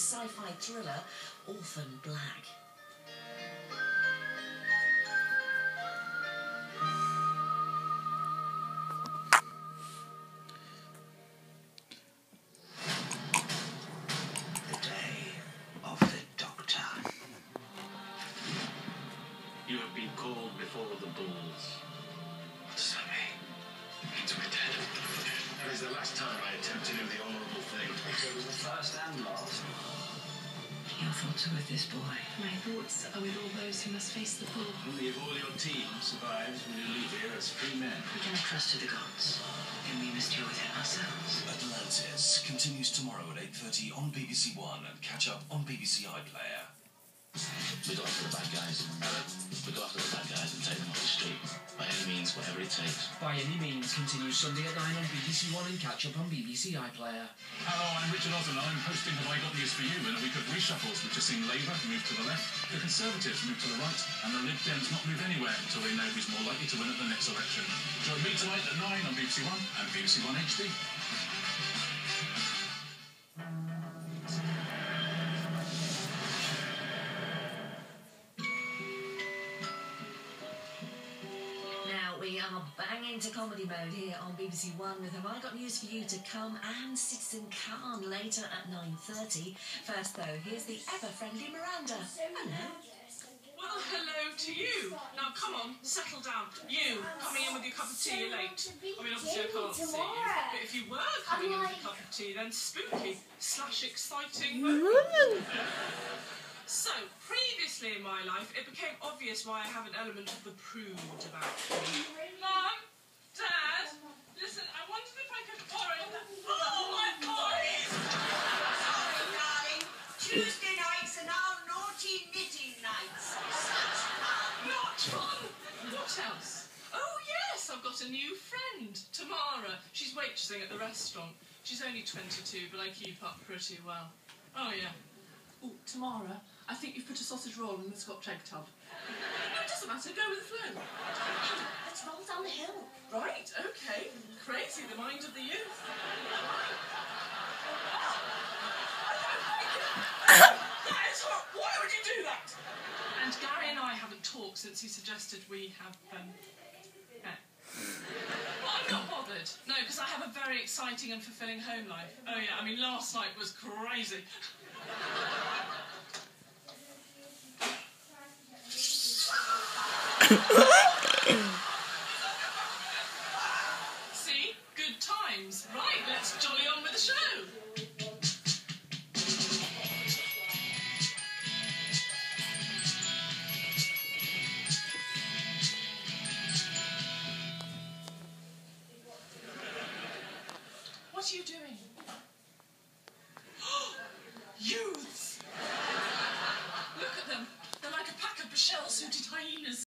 sci-fi thriller Orphan Black. The day of the Doctor. You have been called before the bulls. What does that mean? Means we're dead. That is the last time I attempt to do the honourable thing. It was the first and last. Your thoughts are with this boy. My thoughts are with all those who must face the pull. Only if all your team survives will you leave here as free men. We cannot trust to the gods, and we must deal with it ourselves. Atlantis continues tomorrow at 8.30 on BBC One and catch up on BBC iPlayer. We go after the bad guys. Whatever it takes. By Any Means continues Sunday at 9 on BBC One and catch up on BBC iPlayer. Hello, I'm Richard Osman. I'm hosting Have I Got News for You in a week of reshuffles, which has seen Labour move to the left, the Conservatives move to the right, and the Lib Dems not move anywhere until they know who's more likely to win at the next election. Join me tonight at 9 on BBC One and BBC One HD. We are bang into comedy mode here on BBC One with Have I Got News for You to come and Citizen Khan later at 9.30. First though, here's the ever-friendly Miranda. Hello. Well, hello to you. Now, come on, settle down. You, coming in with your cup of tea, you're late. I mean, obviously I can't see you. But if you were coming in with a cup of tea, then spooky slash exciting. so, previously in my life, it became obvious why I have an element of the prude about me. Mum, Dad, oh, listen, I wondered if I could borrow that. Oh, my eyes! Sorry, darling. Tuesday nights are now naughty knitting nights. Such fun. Not fun. What else? Oh yes, I've got a new friend, Tamara. She's waitressing at the restaurant. She's only 22, but I keep up pretty well. Oh yeah. Oh, Tamara, I think you've put a sausage roll in the Scotch egg tub. No, it doesn't matter. Go with the flow. Let's roll down the hill. Right. Okay. Crazy, the mind of the youth. that is hot. Why would you do that? And Gary and I haven't talked since he suggested we have um. met. Well, I'm not bothered. No, because I have a very exciting and fulfilling home life. Oh yeah, I mean last night was crazy. See? Good times. Right, let's jolly on with the show. What are you doing?